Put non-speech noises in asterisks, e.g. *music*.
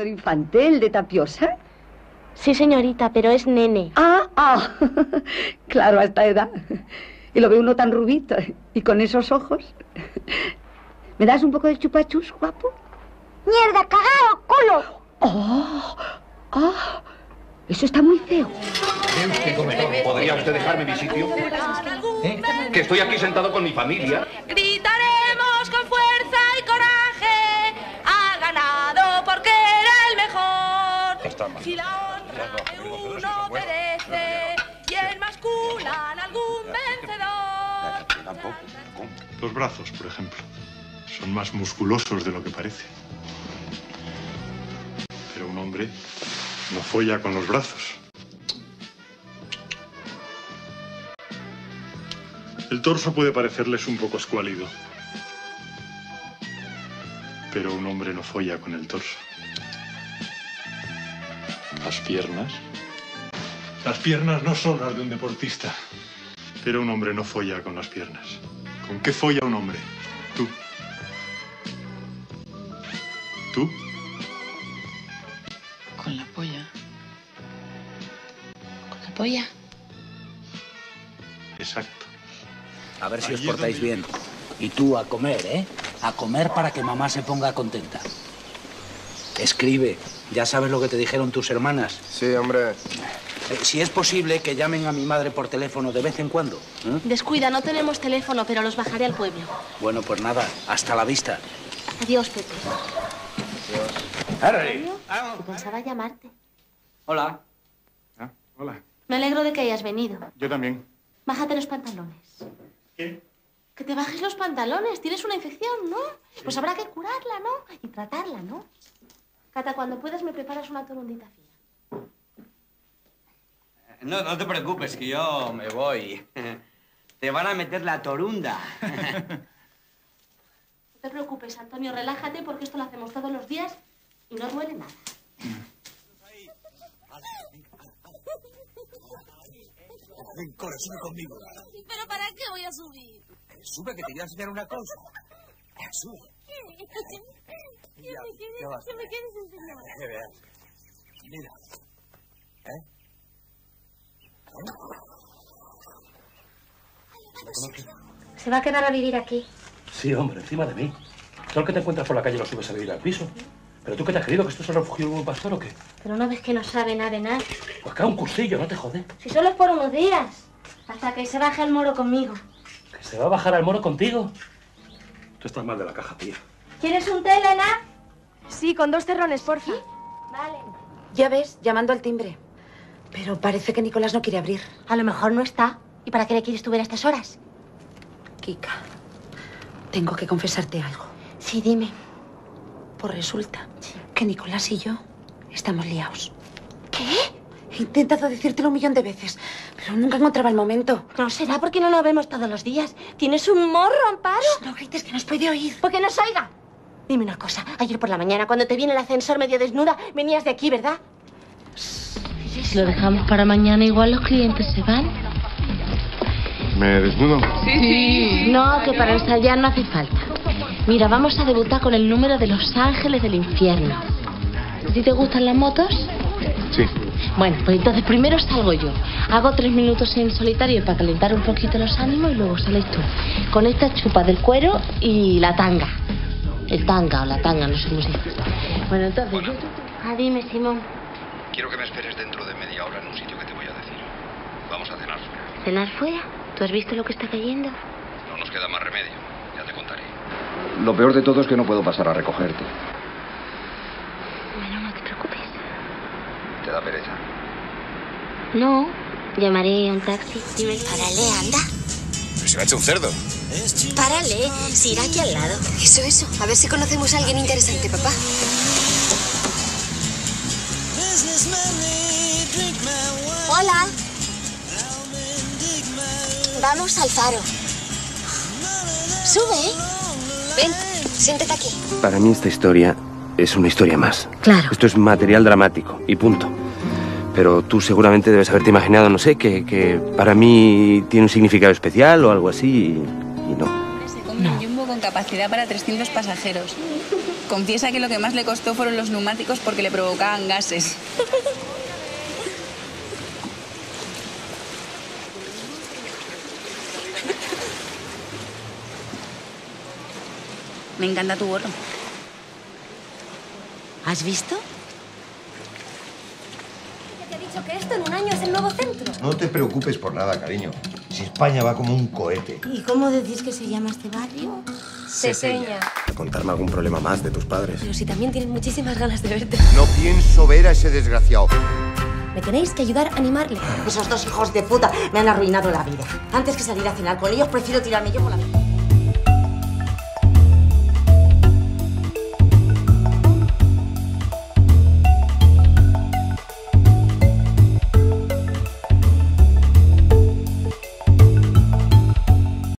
señor Infantel de Tapiosa? Sí, señorita, pero es nene. Ah, ah, *laughs* claro, a esta edad. Y lo ve uno tan rubito y con esos ojos. ¿Me das un poco de chupachus, guapo? ¡Mierda, cagao, culo! ¡Oh! ¡Ah! Eso está muy feo. ¿Podría usted dejarme mi sitio? ¿Eh? Que estoy aquí sentado con mi familia. Gritaremos Si la honra de uno perece y enmasculan algún vencedor. Los brazos, por ejemplo, son más musculosos de lo que parece. Pero un hombre no folla con los brazos. El torso puede parecerles un poco escuálido. Pero un hombre no folla con el torso. Las piernas. Las piernas no son las de un deportista. Pero un hombre no folla con las piernas. ¿Con qué folla un hombre? Tú. ¿Tú? Con la polla. ¿Con la polla? Exacto. A ver si os Ahí portáis donde- bien. Y tú a comer, ¿eh? A comer para que mamá se ponga contenta. Escribe. Ya sabes lo que te dijeron tus hermanas. Sí, hombre. Eh, si es posible, que llamen a mi madre por teléfono de vez en cuando. ¿eh? Descuida, no tenemos teléfono, pero los bajaré al pueblo. Bueno, pues nada. Hasta la vista. Adiós, Pepe. Harry. Que pensaba llamarte. Hola. Ah, hola. Me alegro de que hayas venido. Yo también. Bájate los pantalones. ¿Qué? Que te bajes los pantalones. Tienes una infección, ¿no? Pues habrá que curarla, ¿no? Y tratarla, ¿no? Cata, cuando puedas me preparas una torundita fina. No, no te preocupes, que yo me voy. Te van a meter la torunda. *laughs* No te preocupes, Antonio, relájate porque esto lo hacemos todos los días y no duele nada. Ven, corre, sube conmigo. ¿Pero para qué voy a subir? Sube, que te voy a enseñar una cosa. Sube. ¿Qué, Ya, me quieres, vas. qué me quieres enseñar? Que veas. Mira. ¿Eh? Se va a quedar a vivir aquí. Sí, hombre, encima de mí. Solo que te encuentras por la calle lo subes a vivir al piso. ¿Pero tú qué te has creído? ¿Que esto es un refugio de un pastor o qué? Pero no ves que no sabe nada de nada. Pues acá un cursillo, no te jode. Si solo es por unos días. Hasta que se baje el moro conmigo. ¿Que se va a bajar al moro contigo? Tú estás mal de la caja, tía. ¿Quieres un té, Elena? Sí, con dos terrones, porfa. Vale. Ya ves, llamando al timbre. Pero parece que Nicolás no quiere abrir. A lo mejor no está. ¿Y para qué le quieres tú ver a estas horas? Kika, tengo que confesarte algo. Sí, dime. Pues resulta que Nicolás y yo estamos liados. ¿Qué? He intentado decírtelo un millón de veces, pero nunca encontraba el momento. No será porque no nos vemos todos los días. ¿Tienes un morro, Amparo? No grites que nos puede oír. Porque nos oiga. Dime una cosa. Ayer por la mañana, cuando te viene el ascensor medio desnuda, venías de aquí, ¿verdad? Si lo dejamos para mañana, igual los clientes se van. ¿Me desnudo? No, que para ensayar no hace falta. Mira, vamos a debutar con el número de los ángeles del infierno. ¿A ti te gustan las motos? Sí. Bueno, pues entonces primero salgo yo. Hago tres minutos en solitario para calentar un poquito los ánimos y luego sales tú. Con esta chupa del cuero y la tanga. El tanga o la tanga, no sé cómo se dice. Bueno, entonces yo... Ah, dime, Simón. Quiero que me esperes dentro de media hora en un sitio que te voy a decir. Vamos a cenar fuera. ¿Cenar fuera? ¿Tú has visto lo que está cayendo? No nos queda más remedio. Ya te contaré. Lo peor de todo es que no puedo pasar a recogerte. Bueno, no te preocupes. ¿Te da pereza? No, llamaré a un taxi. Dime, párale, anda. Pero se me ha hecho un cerdo. Párale, si irá aquí al lado. Eso, eso. A ver si conocemos a alguien interesante, papá. Hola. Vamos al faro. Sube. ¿eh? Ven, siéntate aquí. Para mí esta historia es una historia más. Claro. Esto es material dramático y punto. Pero tú seguramente debes haberte imaginado, no sé, que, que para mí tiene un significado especial o algo así y, y no. Se come un jumbo con capacidad para 300 pasajeros. Confiesa que lo que más le costó fueron los neumáticos porque le provocaban gases. Me encanta tu gorro. ¿Has visto? Dicho que esto en un año es el nuevo centro. No te preocupes por nada, cariño. Si España va como un cohete. ¿Y cómo decís que se llama este barrio? Seseña. Contarme algún problema más de tus padres. Pero si también tienen muchísimas ganas de verte. No pienso ver a ese desgraciado. Me tenéis que ayudar a animarle. Esos dos hijos de puta me han arruinado la vida. Antes que salir a cenar con ellos, prefiero tirarme yo por la ventana.